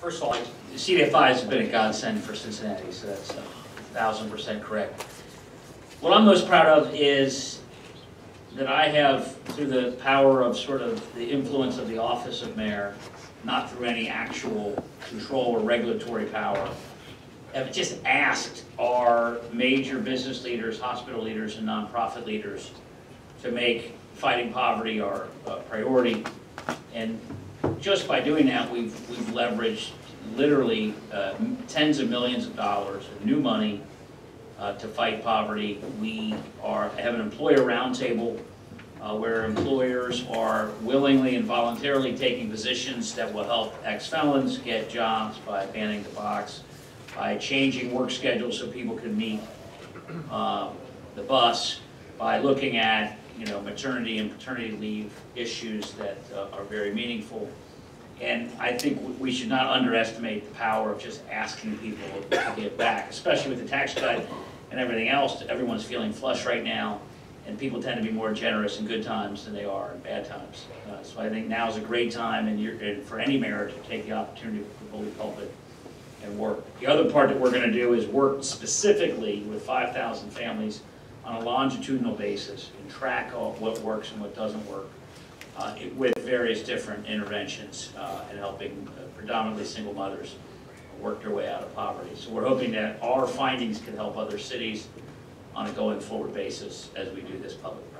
First of all, CDFI has been a godsend for Cincinnati, so that's a thousand percent correct. What I'm most proud of is that I have, through the power of sort of the influence of the office of mayor, not through any actual control or regulatory power, have just asked our major business leaders, hospital leaders, and nonprofit leaders to make fighting poverty our uh, priority. And just by doing that, we've, we've leveraged literally uh, tens of millions of dollars of new money uh, to fight poverty. We are, have an employer roundtable uh, where employers are willingly and voluntarily taking positions that will help ex-felons get jobs by banning the box, by changing work schedules so people can meet uh, the bus, by looking at, you know, maternity and paternity leave issues that uh, are very meaningful. And I think we should not underestimate the power of just asking people to give back, especially with the tax cut and everything else. Everyone's feeling flush right now, and people tend to be more generous in good times than they are in bad times. Uh, So I think now is a great time, and and for any mayor to take the opportunity to bully pulpit and work. The other part that we're gonna do is work specifically with five thousand families on a longitudinal basis and track what works and what doesn't work uh, with various different interventions uh, in helping uh, predominantly single mothers work their way out of poverty. So we're hoping that our findings can help other cities on a going forward basis as we do this publicly.